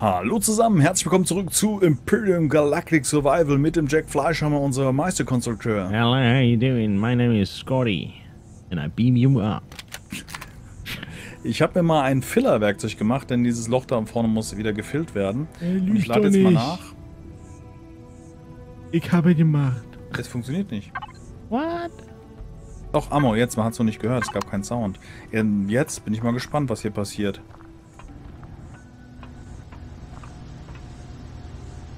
Hallo zusammen, herzlich willkommen zurück zu Imperium Galactic Survival mit dem Jack Fleischhammer, unser Meisterkonstrukteur. Hello, how you doing? My name is Scotty and I beam you up. Ich habe mir mal ein Filler-Werkzeug gemacht, denn dieses Loch da vorne muss wieder gefüllt werden. Äh, Und ich lade jetzt mal nach. Ich habe gemacht. Es funktioniert nicht. What? Doch, Ammo, jetzt, man hat es noch nicht gehört, es gab keinen Sound. Ähm, Jetzt bin ich mal gespannt, was hier passiert.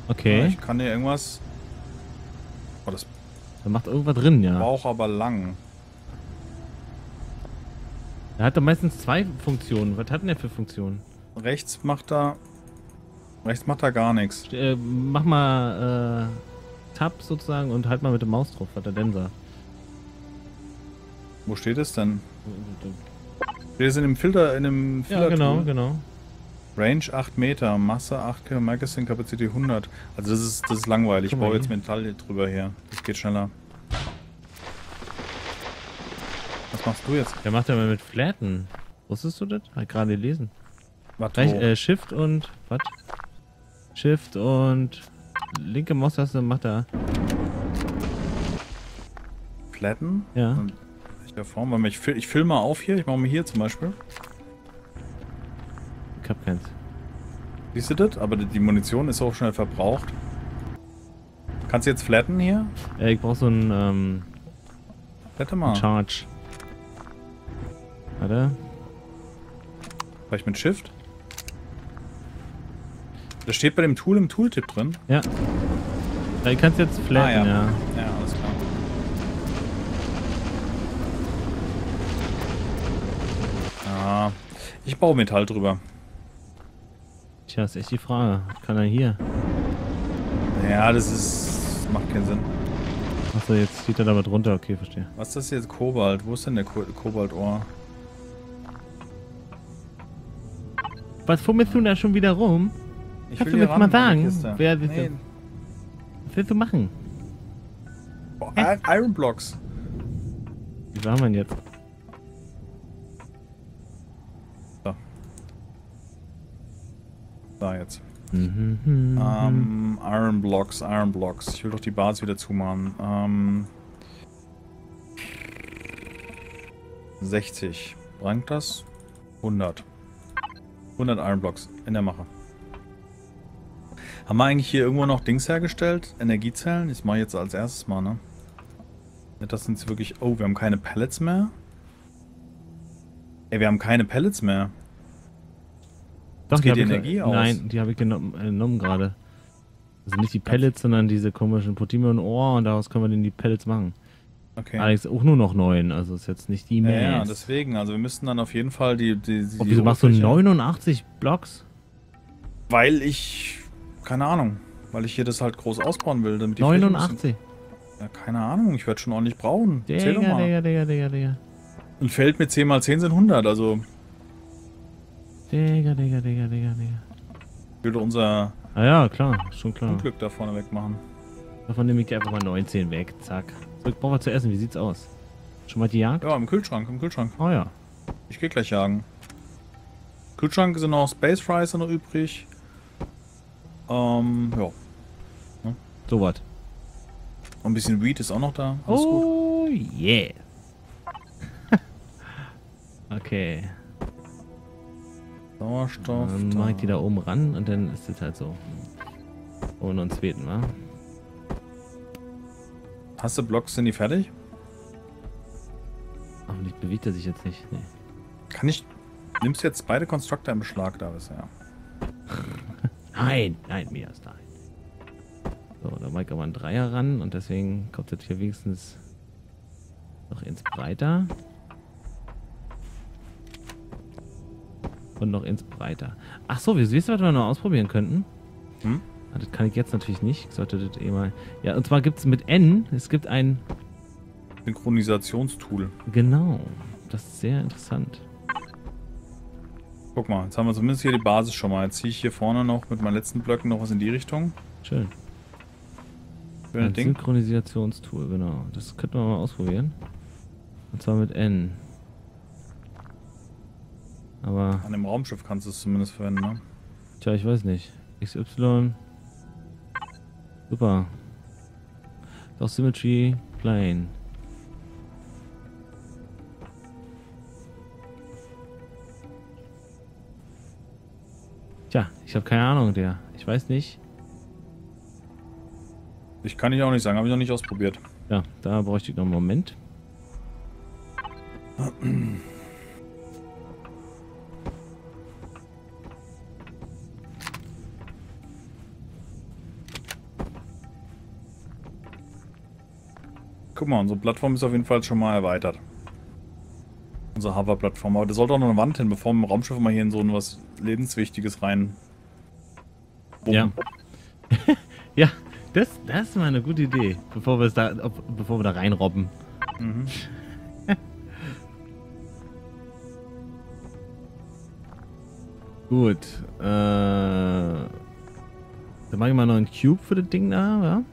Okay, Ich kann hier irgendwas... Oh, das da macht irgendwas drin, ja. braucht aber lang. Er hat doch meistens zwei Funktionen. Was hat denn der für Funktionen? Rechts macht er... Rechts macht er gar nichts. Äh, mach mal äh, Tab sozusagen und halt mal mit der Maus drauf, was er denn sagt. Wo steht es denn? Es in dem Filter, in dem Ja, Filter genau, genau. Range 8 Meter, Masse 8 Kilo, Magazine Kapazität 100. Also das ist, das ist langweilig. Ich baue jetzt. Metall drüber her. Das geht schneller. Was machst du jetzt? Der macht ja mal mit Flatten. Wusstest du das? Hat gerade gelesen. Warte, äh, Shift und was? Shift und linke Maustaste macht er. Flatten? Ja. In welcher Form? Ich, ich filme mal auf hier. Ich mache mal hier zum Beispiel. Siehst du das? Aber die- Munition ist auch schnell verbraucht. Kannst du jetzt flatten hier? Äh, ich brauch so ein ähm, Flatte mal. Charge. Warte. Vielleicht mit Shift? Das steht bei dem Tool im Tooltip drin. Ja. Ja, ich kann's jetzt flatten, Ah, ja. ja. Ja, alles klar. Ah, ich baue Metall drüber. Tja, ist echt die Frage. Was kann er hier? Ja, das ist. macht keinen Sinn. Achso, jetzt steht er da was drunter. Okay, verstehe. Was ist das jetzt? Kobalt. Wo ist denn der Ko Kobaltohr? Was fummelst du da schon wieder rum? Ich Kannst will du mir mal ran sagen, wer- nee. Was willst du machen? Oh, Iron Blocks. Wie war man jetzt? Da jetzt. Mhm, Ähm, Iron Blocks, Iron Blocks. Ich will doch die Basis wieder zumachen. Ähm, 60. Rankt das? 100. 100 Iron Blocks in der Mache. Haben wir eigentlich hier irgendwo noch Dings hergestellt? Energiezellen? Das mache ich jetzt als erstes mal, ne? Das sind jetzt wirklich... Oh, wir haben keine Pellets mehr? Ey, wir haben keine Pellets mehr. Doch, geht die ich- Energie aus? Nein, die habe ich genommen, äh, genommen gerade. Also nicht die Pellets, sondern diese komischen Proteine und Ohr und daraus können wir dann die Pellets machen. Okay. Allerdings auch nur noch neun, also ist jetzt nicht die Ja, mehr. ja, deswegen. Also wir müssten dann auf jeden Fall die... die, die oh, wieso machst du Oberfläche- 89 Blocks? Weil ich... Keine Ahnung. Weil ich hier das halt groß ausbauen will. Damit die Fläche ein bisschen- 89. Ja, keine Ahnung. Ich werde schon ordentlich brauchen. Zähl doch Digga, mal. Digga, Digga, Digga, Digga. Ein Feld mit 10 mal 10 sind 100. Also Digga, Digga, Digga, Digga, Digga. ich würde unser Ah ja, klar, schon klar. Unglück da vorne wegmachen. Davon nehme ich einfach mal 19 weg, zack. So, ich brauche was zu essen, wie sieht's aus? Schon mal die Jagd? Ja, im Kühlschrank, im Kühlschrank. Oh ja. Ich gehe gleich jagen. Kühlschrank sind noch Space Fries noch übrig. Ähm, ja. So was. Und ein bisschen Weed ist auch noch da. Alles gut. Oh yeah. okay. Sauerstoff. Dann mache ich die da oben ran und dann ist es halt so. Ohne uns beten, wa? Hast du Blocks, sind die fertig? Hoffentlich bewegt er sich jetzt nicht. Nee. Kann ich... Nimmst du jetzt beide Konstrukte im Beschlag da bisher? Nein, nein, mir ist nein. So, da mache ich aber einen Dreier ran und deswegen kommt das hier wenigstens noch ins Breiter. Und noch ins Breiter. Ach so, wir wissen, was wir noch ausprobieren könnten. Hm? Ah, Das kann ich jetzt natürlich nicht. Ich sollte das eh mal. Ja, und zwar gibt es mit N, es gibt ein. Synchronisationstool. Genau. Das ist sehr interessant. Guck mal, jetzt haben wir zumindest hier die Basis schon mal. Jetzt ziehe ich hier vorne noch mit meinen letzten Blöcken noch was in die Richtung. Schön. Schönes Ein Ding. Synchronisationstool, genau. Das könnten wir mal ausprobieren. Und zwar mit N. Aber An dem Raumschiff kannst du es zumindest verwenden, ne? Tja, ich weiß nicht. XY. Super. Doch Symmetry Plane. Tja, ich habe keine Ahnung, der. Ich weiß nicht. Ich kann ich auch nicht sagen, habe ich noch nicht ausprobiert. Ja, da bräuchte ich noch einen Moment. Guck mal, unsere Plattform ist auf jeden Fall schon mal erweitert. Unsere Hover-Plattform. Aber da sollte auch noch eine Wand hin, bevor wir im Raumschiff mal hier in so was Lebenswichtiges rein. Ja. ja, das, das ist mal eine gute Idee, bevor wir, es da, ob, bevor wir da reinrobben. Mhm. Gut. Äh, dann mache ich mal noch einen Cube für das Ding da, ja?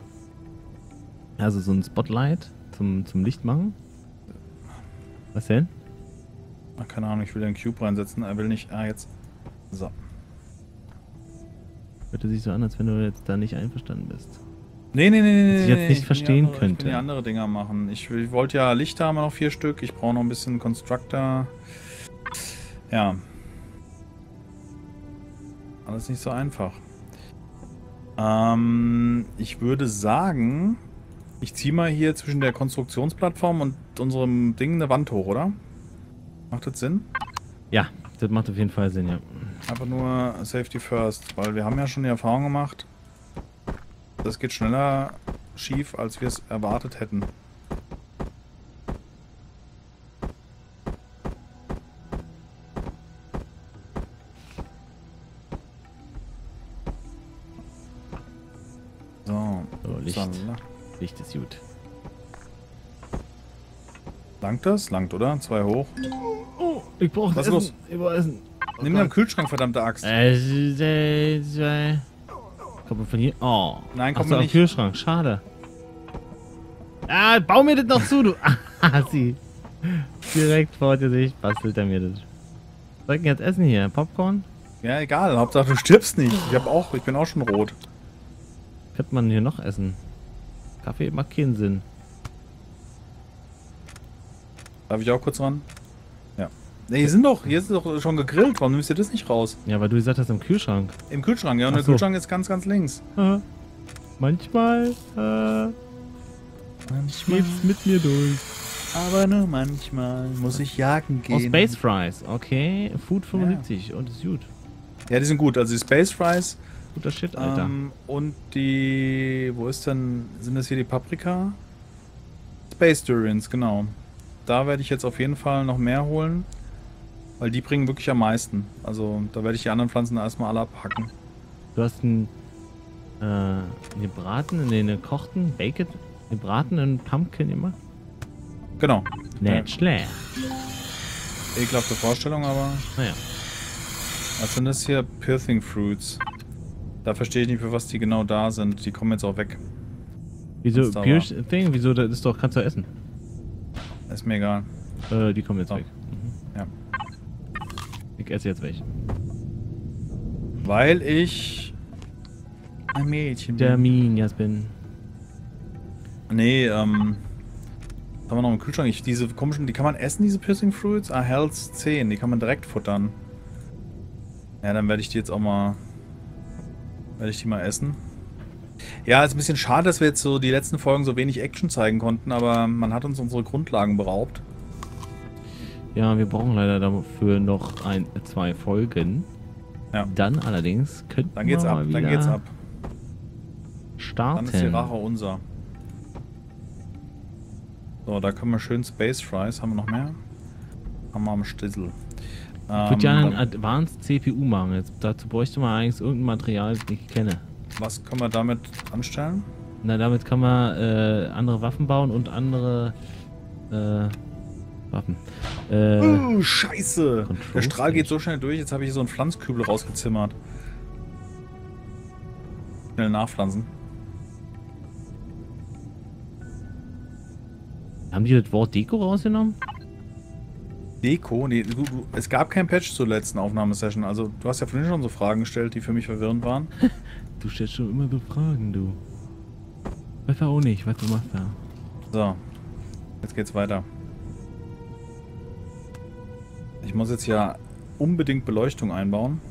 Also so ein Spotlight zum, zum Licht machen. Was denn? Ach, keine Ahnung, ich will den Cube reinsetzen. Er will nicht. Ah, jetzt. So. Hörte sich so an, als wenn du jetzt da nicht einverstanden bist. Nee, nee, nee, nee. Was ich jetzt nicht will verstehen andere, könnte. Ich will die andere Dinger machen. Ich, ich wollte ja Lichter haben wir noch vier Stück. Ich brauche noch ein bisschen Constructor. Ja. Alles nicht so einfach. Ähm, ich würde sagen, ich ziehe mal hier zwischen der Konstruktionsplattform und unserem Ding eine Wand hoch, oder? Macht das Sinn? Ja, das macht auf jeden Fall Sinn, ja. Einfach nur Safety First, weil wir haben ja schon die Erfahrung gemacht, das geht schneller schief, als wir es erwartet hätten. Licht ist gut. Langt das? Langt, oder? Zwei hoch. Oh, ich brauche Was ist los? Ich brauche Essen. Nimm mir am Kühlschrank, verdammte Axt. Äh, Kommt man von hier? Oh. Nein, kommt man nicht. Kühlschrank. Schade. Ah, bau mir das noch zu, du. Ah, sie. Direkt vor dir sich bastelt er mir das. Soll ich jetzt essen hier? Popcorn? Ja, egal. Hauptsache du stirbst nicht. Ich hab auch, ich bin auch schon rot. Könnte man hier noch essen? Kaffee macht keinen Sinn. Darf ich auch kurz ran? Ja. Ne, hier sind doch, hier ist doch schon gegrillt. Warum nimmst du das nicht raus? Ja, weil du gesagt hast im Kühlschrank. Im Kühlschrank, ja. Und Ach der so. Kühlschrank ist ganz, ganz links. Äh, manchmal äh, geht's mit mir durch. aber nur manchmal muss ich jagen Oh, gehen. Space Fries. Okay, Food 75 und ist gut. Ja, die sind gut. Also die Space Fries Guter Shit, Alter. ähm, und die, wo ist denn, sind das hier die Paprika? Space Durians, genau. Da werde ich jetzt auf jeden Fall noch mehr holen, weil die bringen wirklich am meisten. Also da werde ich die anderen Pflanzen erstmal alle abhacken. Du hast einen äh, gebratenen, nee, einen gekochten Bacon, gebratenen Pumpkin immer. Genau. Nicht schlecht. Ekelhafte Vorstellung, aber Naja. was sind das hier? Pirthing Fruits. Da verstehe ich nicht, für was die genau da sind. Die kommen jetzt auch weg. Wieso, war. Thing, wieso, das ist doch, kannst du essen. Ist mir egal. Äh, die kommen jetzt Oh. weg. Mhm. Ja. Ich esse jetzt welche. Weil ich ein Mädchen bin. Termin, Jasmin. Nee, ähm. Was haben wir noch im Kühlschrank? Ich, diese komischen, die kann man essen, diese Piercing Fruits? Ah, Hells 10, die kann man direkt futtern. Ja, dann werde ich die jetzt auch mal. Werde ich die mal essen. Ja, ist ein bisschen schade, dass wir jetzt so die letzten Folgen so wenig Action zeigen konnten, aber man hat uns unsere Grundlagen beraubt. Ja, wir brauchen leider dafür noch ein, zwei Folgen. Ja. Dann allerdings könnten Dann geht's wir ab, mal wieder dann geht's ab. starten. Dann ist die Rache unser. So, da können wir schön Space Fries. Haben wir noch mehr? Haben wir am Stissel. Ich würde ja Ähm, einen Advanced CPU machen. Jetzt, dazu bräuchte man eigentlich irgendein Material, das ich kenne. was können wir damit anstellen? Na, damit kann man äh, andere Waffen bauen und andere äh, Waffen. Äh, Uh, scheiße! Control Der Strahl geht so schnell durch, jetzt habe ich hier so einen Pflanzkübel rausgezimmert. Schnell nachpflanzen. haben die das Wort Deko rausgenommen? Deko? Nee, du, du, es gab kein Patch zur letzten Aufnahmesession. Also du hast ja vorhin schon so Fragen gestellt, die für mich verwirrend waren. Du stellst schon immer so Fragen, du. Weiß auch nicht, was du machst da. So, jetzt geht's weiter. Ich muss jetzt ja unbedingt Beleuchtung einbauen.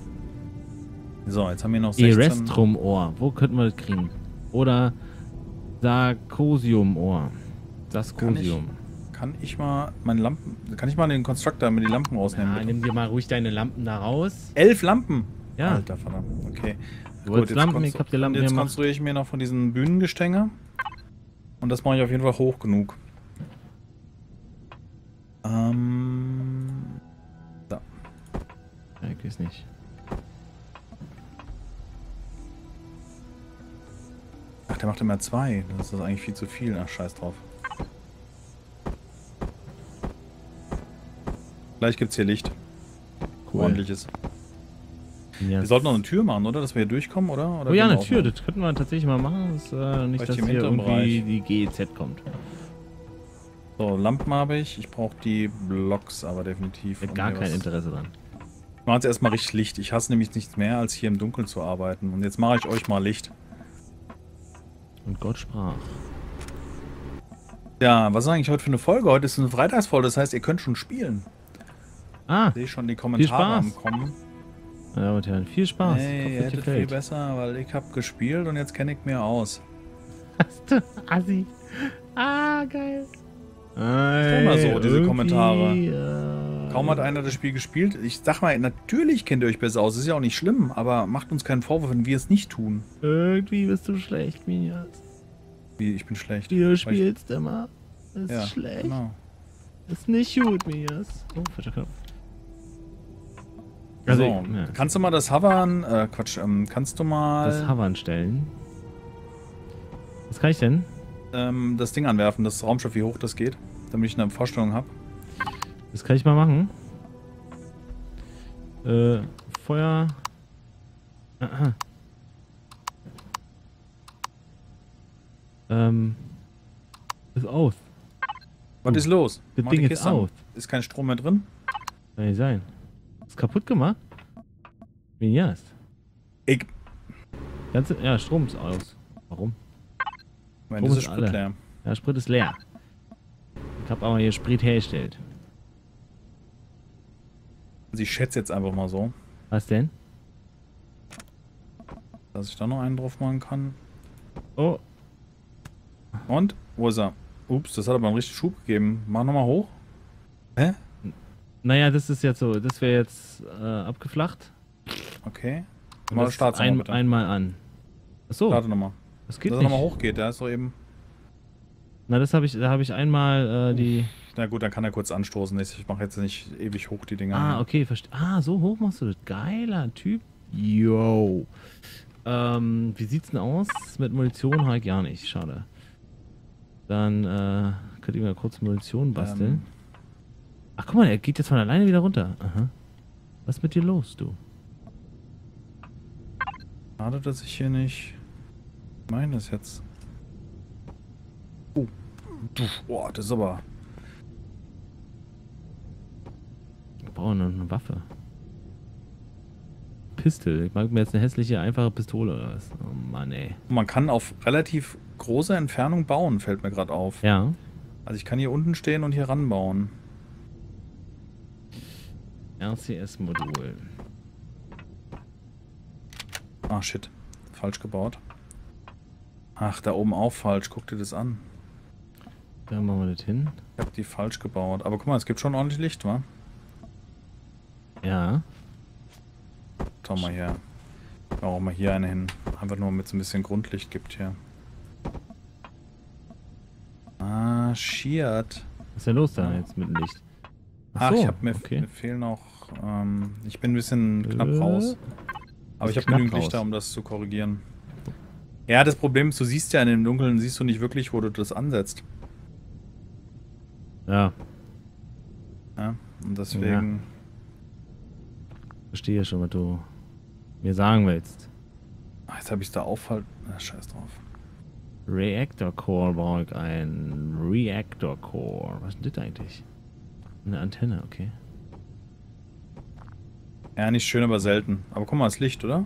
So, jetzt haben wir noch 16... Erestrum-Ohr. Wo könnten wir das kriegen? Oder Sarcosium-Ohr. Sarcosium. Kann ich mal meine Lampen... Kann ich mal den Constructor mit die Lampen rausnehmen? Ja, bitte? nimm dir mal ruhig deine Lampen da raus. Elf Lampen? Ja. Alter, verdammt. Okay. Du wolltest jetzt Lampen, ich hab dir Lampen jetzt konstruiere ich mir noch von diesen Bühnengestänge. Und das mache ich auf jeden Fall hoch genug. Ähm... So. Ja, ich weiß nicht. Ach, der macht immer zwei. Das ist eigentlich viel zu viel. Ach, scheiß drauf. Gleich gibt's hier Licht. Cool. Ordentliches. Ja. Wir sollten noch eine Tür machen, oder? Dass wir hier durchkommen, oder? oder Oh ja, eine Tür, aufmachen? das könnten wir tatsächlich mal machen. Das, äh, nicht, Vielleicht dass hier irgendwie die GEZ kommt. So, Lampen habe ich. Ich brauche die Blocks aber definitiv. Ich gar kein was- Interesse dran. Ich mache jetzt erstmal richtig Licht. Ich hasse nämlich nichts mehr, als hier im Dunkeln zu arbeiten. Und jetzt mache ich euch mal Licht. Und Gott sprach. Ja, was ist eigentlich heute für eine Folge? Heute ist eine Freitagsfolge, das heißt, ihr könnt schon spielen. Ah, Sehe ich schon die Kommentare am. Kommen. meine Damen und Herren, viel Spaß. Hoffe, ihr hättet viel besser, weil ich habe gespielt und jetzt kenne ich mir aus. Hast du Assi. Ah, geil. immer so, diese Kommentare. Äh, Kaum hat einer das Spiel gespielt. Ich sag mal, natürlich kennt ihr euch besser aus. Ist ja auch nicht schlimm, aber macht uns keinen Vorwurf, wenn wir es nicht tun. Irgendwie bist du schlecht, Minias. Wie, ich bin schlecht. Wie du Weil ich- spielst immer. Ist Ja, schlecht. genau. Ist nicht gut, Minias. Oh, falscher Knopf. Also, so, ja, kannst du mal das Hovern, äh, Quatsch, ähm, kannst du mal das Hovern stellen. Was kann ich denn? ähm, das Ding anwerfen, das Raumschiff, wie hoch das geht, damit ich eine Vorstellung habe. Das kann ich mal machen. Äh, Feuer. Aha. Ähm. Ist aus. Was Uh, ist los? Das Mach Ding ist aus. Ist kein Strom mehr drin? Kann nicht sein. Ist kaputt gemacht? Minias. Ich. Ganze, ja, Strom ist aus. Warum? Mein, Strom ist ist alle. Sprit leer. Ja, Sprit ist leer. Ich habe aber hier Sprit hergestellt. Also ich schätze jetzt einfach mal so, Was denn? dass ich da noch einen drauf machen kann. Oh, Und? Wo ist er? Ups, das hat aber einen richtigen Schub gegeben. Mach nochmal hoch. Hä? Naja, das ist jetzt so. Das wäre jetzt äh, abgeflacht. Okay. Mal das Start ein, bitte. einmal an. Achso, Starte nochmal. das geht Dass er nicht. nochmal hochgeht, der ist so eben. Na, das habe ich, da habe ich einmal äh, die. Na gut, dann kann er kurz anstoßen. Ich mache jetzt nicht ewig hoch die Dinger. Ah, okay, verstehe. Ah, so hoch machst du das. Geiler Typ. Yo. Ähm, wie sieht's denn aus? Mit Munition ich gar nicht. Schade. Dann äh, könnt ihr mal kurz Munition basteln. Ähm. Ach, guck mal, er geht jetzt von alleine wieder runter. Aha. Was ist mit dir los, du? Schade, dass ich hier nicht. Ich meine das jetzt. Oh. Boah, das ist aber. Wir brauchen noch eine Waffe. Pistol. Ich mag mir jetzt eine hässliche, einfache Pistole oder was. Oh Mann, ey. Man kann auf relativ große Entfernung bauen, fällt mir gerade auf. Ja. Also ich kann hier unten stehen und hier ranbauen. RCS-Modul. Ah, shit. Falsch gebaut. Ach, da oben auch falsch. Guck dir das an. Da machen wir das hin. Ich hab die falsch gebaut. Aber guck mal, es gibt schon ordentlich Licht, wa? Ja. Schau mal hier. Auch mal hier eine hin. Einfach nur, damit es ein bisschen Grundlicht gibt hier. Ah, shit. Was ist denn los da jetzt mit dem Licht? Ach, so, ich hab mir, okay. mir fehlen noch. Ähm, ich bin ein bisschen knapp Äh, raus. Aber ich habe genügend. Lichter, um das zu korrigieren. Ja, das Problem ist, du siehst ja in dem Dunkeln, siehst du nicht wirklich, wo du das ansetzt. Ja, Ja? Und deswegen. verstehe schon, was du mir sagen willst. Ah, jetzt habe ich es da auffallen. Ah, scheiß drauf. Reactor Core brauche ich ein Reactor Core. Was ist denn das eigentlich? Eine Antenne, okay. Ja, nicht schön, aber selten. Aber guck mal, das Licht, oder?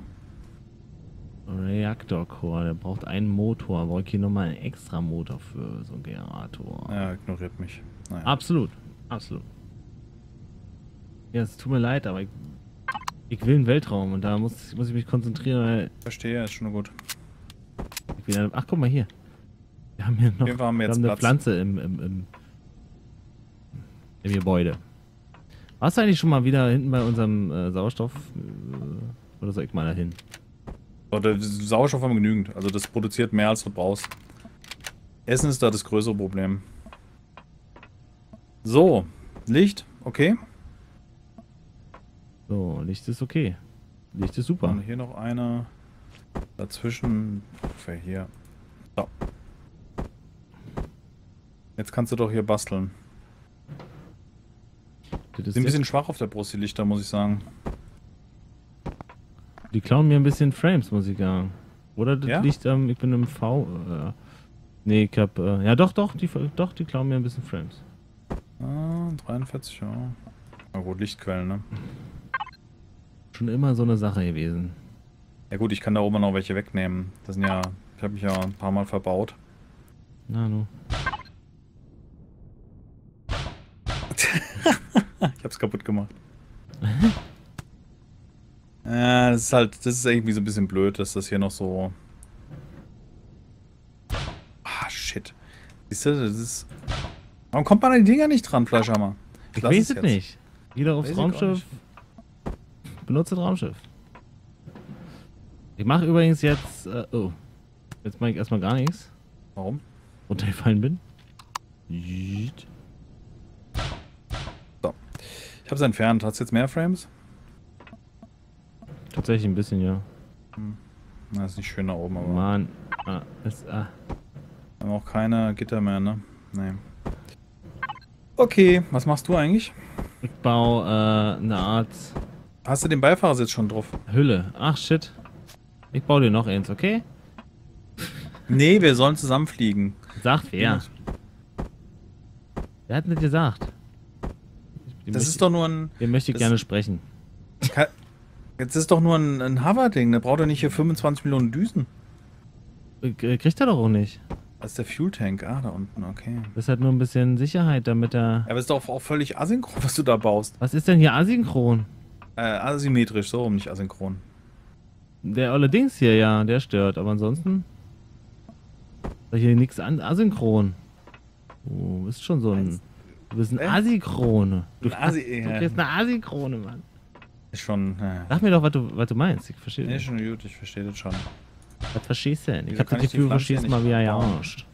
Reaktorcore, der braucht einen Motor. Brauche ich hier nochmal einen extra Motor für so einen Generator? Ja, ignoriert mich. Naja. Absolut, absolut. Ja, es tut mir leid, aber ich, ich will einen Weltraum und da muss, muss ich mich konzentrieren, weil Verstehe, ist schon gut. will, Ach, guck mal hier. Wir haben hier noch Wir haben wir haben eine Platz. Pflanze im, im, im, im Gebäude. Warst du eigentlich schon mal wieder hinten bei unserem äh, Sauerstoff? Äh, oder soll ich mal da hin? So, der Sauerstoff haben wir genügend. Also das produziert mehr, als du brauchst. Essen ist da das größere Problem. So, Licht, okay. So, Licht ist okay. Licht ist super. Und hier noch eine. Dazwischen. Ungefähr hier. So. Jetzt kannst du doch hier basteln. Das ist Sind ein bisschen schwach auf der Brust, die Lichter, muss ich sagen. Die klauen mir ein bisschen Frames, muss ich sagen. Oder das Ja? liegt, ähm, ich bin im V. Äh, nee, ich hab. Äh, ja, doch, doch, die, doch, die klauen mir ein bisschen Frames. Ah, 43, ja. Na gut, Lichtquellen, ne? Schon immer so eine Sache gewesen. Ja gut, ich kann da oben noch welche wegnehmen. Das sind ja. Ich habe mich ja ein paar Mal verbaut. Na, nu. Ich hab's kaputt gemacht. Ja, das ist halt, das ist irgendwie so ein bisschen blöd, dass das hier noch so. Ah, shit. Siehst du, das ist. Warum kommt man an die Dinger nicht dran, Fleischhammer? Ich Lass weiß es nicht. Jeder aufs Weiß ich Raumschiff. Benutzt das Raumschiff. Ich mache übrigens jetzt. Äh, oh. Jetzt mache ich erstmal gar nichts. Warum? Runtergefallen bin. Jeet. Ich hab's entfernt. Hat's jetzt mehr Frames? Tatsächlich ein bisschen, ja. Na, ist nicht schön da oben, aber. Mann. Ah, ist, ah. Wir haben auch keine Gitter mehr, ne? Nee. Okay, was machst du eigentlich? Ich baue äh, eine Art Hast du den Beifahrersitz schon drauf? Hülle. Ach shit. Ich baue dir noch eins, okay? Nee, wir sollen zusammen fliegen. Sagt wer? Wer hat denn das gesagt? Das möchte- ist doch nur ein. Den möchte ich gerne sprechen. Ka- Jetzt ist doch nur ein, ein Hover-Ding. Der braucht doch nicht hier 25 Millionen Düsen. Äh, Kriegt er doch auch nicht. Das ist der Fuel-Tank. Ah, da unten, okay. Das ist halt nur ein bisschen Sicherheit, damit er. Ja, aber ist doch auch völlig asynchron, was du da baust. Was ist denn hier asynchron? Äh, asymmetrisch, so rum, nicht asynchron. Der olle Dings hier, ja, der stört. Aber ansonsten. Ist hier nichts asynchron. Du bist schon so ein. Du bist ein Äh? Asynchrone. Du, Ein Asi- du ja. kriegst eine Asynchrone, Mann. Ist schon. Äh, Sag mir doch, was du, was du meinst. Ich verstehe nee, nicht. schon gut, ich verstehe das schon. Was verstehst du denn? Ich Wieso hab kann das Gefühl, du verstehst hier mal wieder ja nicht.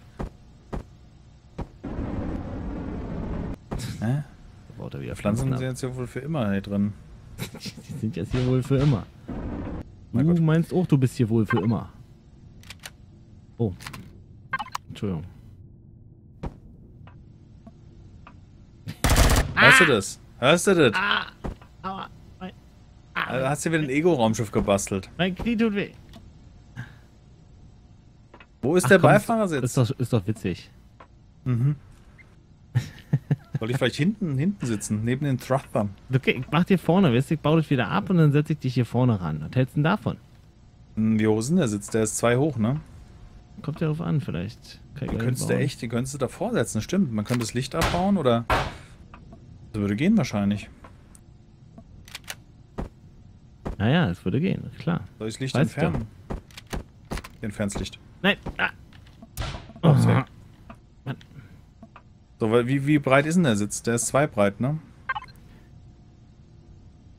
Hä? Baut er wieder Pflanzen Pflanzen sind jetzt ja wohl für immer hier drin. Die sind jetzt hier wohl für immer. Mein du Gott. meinst auch, du bist hier wohl für immer. Oh. Entschuldigung. Hörst du das? Hörst du das? Ah! Aua! Mein, Also hast du wieder ein Ego-Raumschiff gebastelt. mein Knie tut weh. Wo ist Ach der komm, Beifahrersitz? Ist doch, ist doch witzig. Mhm. Soll ich vielleicht hinten, hinten sitzen, neben den Thrustern? Okay, ich mach dir vorne, weißt du, ich baue das wieder ab und dann setze ich dich hier vorne ran. Was hältst du denn davon? Hm, Wie hoch ist denn der Sitz? Der ist zwei hoch, ne? Kommt ja drauf an, vielleicht. Kann ich Den könntest du echt, den könntest du davor setzen, stimmt. Man könnte das Licht abbauen oder. Das würde gehen wahrscheinlich. Naja, es würde gehen, klar. Soll ich das Licht Weißt du. entfernen? Entfernst Licht. Nein! Ah. Oh, ist Oh. weg. So, weil wie, wie breit ist denn der Sitz? Der ist zwei breit, ne?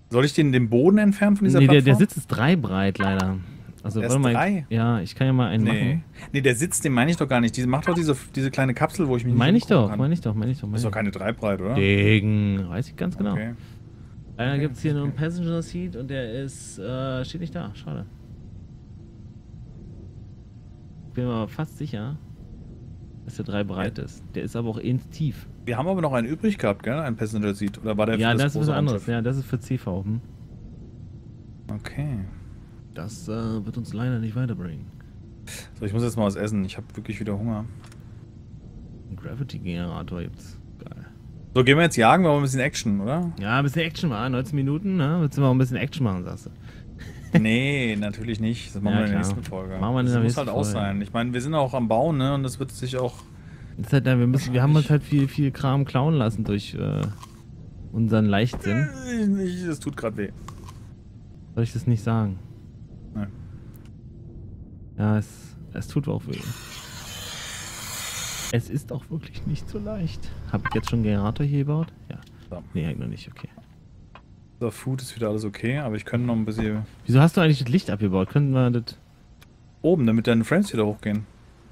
Soll ich den, den Boden entfernen von dieser Nee, der, der Plattform? Sitz ist drei breit leider. Also Der warte ist mal. drei? Ja, ich kann ja mal einen Nee. machen. nee, der Sitz, den meine ich doch gar nicht. Die macht doch diese, diese kleine Kapsel, wo ich mich Meine ich doch, kann. meine ich doch, meine ich doch. Meine Ist doch ich. keine drei breit, oder? Degen, weiß ich ganz genau. Okay. Leider Okay, gibt es hier nur einen. Passenger Seat und der ist, äh, steht nicht da. Schade. Ich bin mir aber fast sicher, dass der drei breit ist. Der ist aber auch ins tief. Wir haben aber noch einen übrig gehabt, gell? Ein Passenger Seat. Oder war der Ja, für das, ist was anderes. Ja, das ist für CV. Hm? Okay. Das äh, wird uns leider nicht weiterbringen. So, ich muss jetzt mal was essen. Ich habe wirklich wieder Hunger. Ein Gravity-Generator gibt's. Geil. So, gehen wir jetzt jagen, wir haben ein bisschen Action, oder? Ja, ein bisschen Action machen. 19 Minuten, ne? Willst du mal ein bisschen Action machen, sagst du? nee, natürlich nicht. Das machen Ja, wir in der klar. nächsten Folge. Machen wir in das der muss nächsten halt auch Folge. sein. Ich meine, wir sind auch am Bauen, ne? Und das wird sich auch. Das halt, wir, müssen, wir haben uns halt viel, viel Kram klauen lassen durch äh, unseren Leichtsinn. Ich- Das tut gerade weh. Soll ich das nicht sagen? Nein. Ja, es, es tut auch weh. Es ist auch wirklich nicht so leicht. Habe ich jetzt schon einen Generator hier gebaut? Ja. So. Nee, eigentlich noch nicht, okay. So, Food ist wieder alles okay, aber ich könnte noch ein bisschen Wieso hast du eigentlich das Licht abgebaut? Könnten wir das... oben, damit deine Frames wieder hochgehen.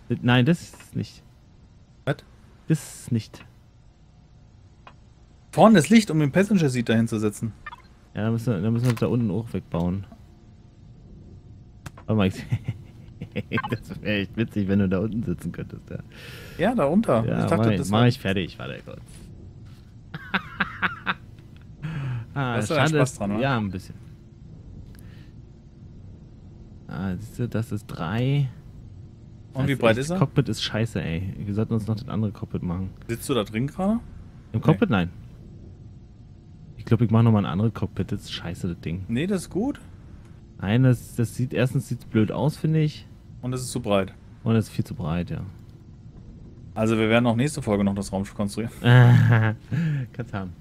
das nein, das ist nicht. Was? Das ist nicht. Vorne das Licht, um den Passenger Seat dahin zu setzen. Ja, dann müssen wir, dann müssen wir da unten auch wegbauen. Mal, ich... das wäre echt witzig, wenn du da unten sitzen könntest, ja. Ja, da unter. Ja, ich dachte, mach, ich, das mach ich fertig, warte kurz. ah, Hast du da Spaß dran, oder? Ja, ein bisschen. Ah, siehst du, das ist drei. Und wie Das breit echt- ist er? Cockpit ist scheiße, ey. Wir sollten uns noch das andere Cockpit machen. Sitzt du da drin gerade? Im Cockpit, nein. Ich glaube, ich mache nochmal ein anderes Cockpit. Das ist scheiße, das Ding. Nee, das ist gut. Nein, das, sieht, erstens sieht's blöd aus, finde ich. Und es ist zu breit. Und es ist viel zu breit, ja. Also wir werden auch nächste Folge noch das Raumschiff konstruieren. Kannst haben.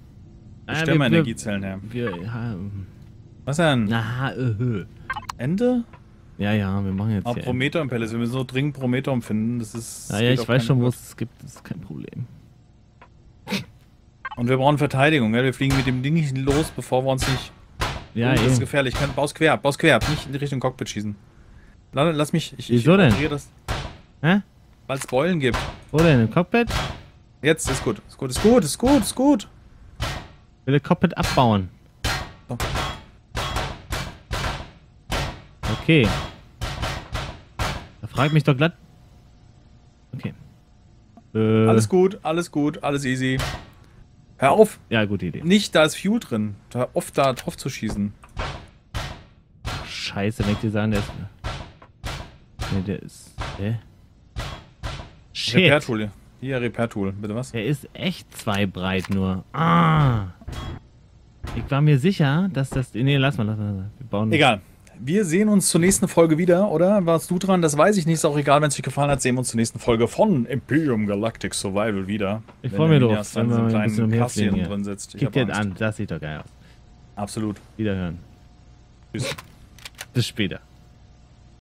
Ich Ah, stelle mal Energiezellen her. Wir, ja, ähm, Was denn? na, äh, Ende? ja, ja, wir machen jetzt hier. Prometheum Palace. Wir müssen so dringend Prometheum finden. Das ist. Ja, ja, ich weiß schon, wo es es gibt. Das ist kein Problem. Und wir brauchen Verteidigung. Ja? Wir fliegen mit dem Ding nicht los, bevor wir uns nicht. Ja, das ist eben. gefährlich. Kann, baus quer, baus quer. Nicht in die Richtung Cockpit schießen. Lass, mich. Ich, Wieso ich denn? Das, Hä? weil es Beulen gibt. Wo denn? Im Cockpit? Jetzt ist gut. Ist gut, ist gut, ist gut, ist gut. Will das Cockpit abbauen. So. Okay. Da fragt mich doch glatt. Okay. Äh, Alles gut, alles gut, alles easy. Hör auf! Ja, gute Idee. Nicht, da ist Fuel drin. Da oft da drauf zu schießen. Scheiße, wenn ich dir sagen, der ist. Nee, der ist. Hä? Shit. Repair-Tool. Hier, Repair-Tool. Bitte was? Der ist echt zwei breit nur. Ah. Ich war mir sicher, dass das. Nee, mal, lass mal. lass mal. Wir bauen. Egal. Wir sehen uns zur nächsten Folge wieder, oder? Warst du dran? Das weiß ich nicht. Ist auch egal, wenn es euch gefallen hat. Sehen wir uns zur nächsten Folge von Imperium Galactic Survival wieder. Ich Wenn freu mich drauf, wenn einen ein bisschen Kassieren hier. drin sitzt. Kick Angst. an, das sieht doch geil aus. Absolut. Wiederhören. Tschüss. Bis später.